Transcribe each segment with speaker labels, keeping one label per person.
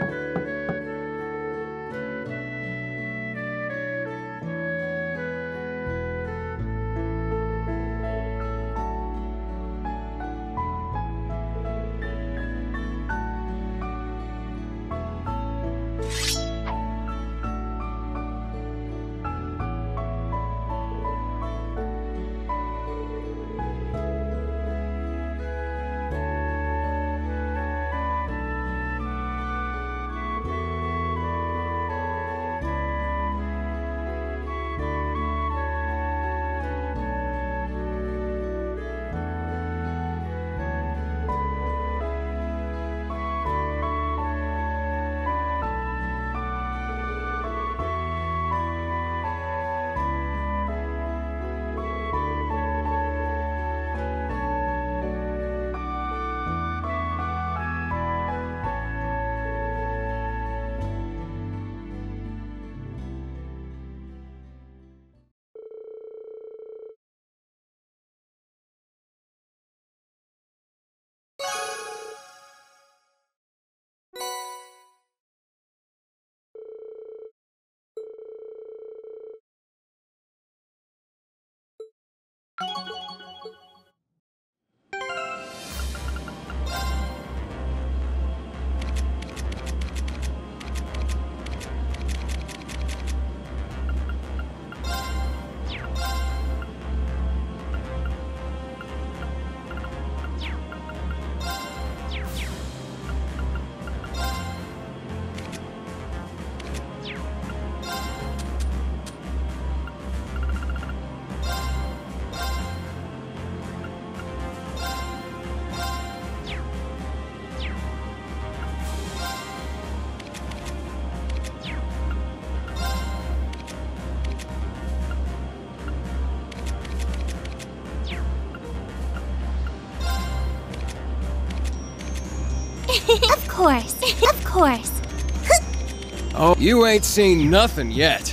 Speaker 1: Bye. Of course, of course.
Speaker 2: oh, you ain't seen nothing yet.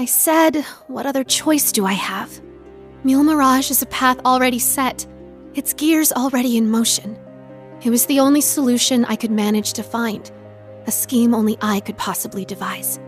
Speaker 3: I said, what other choice do I have? Mule Mirage is a path already set, its gears already in motion. It was the only solution I could manage to find, a scheme only I could possibly devise.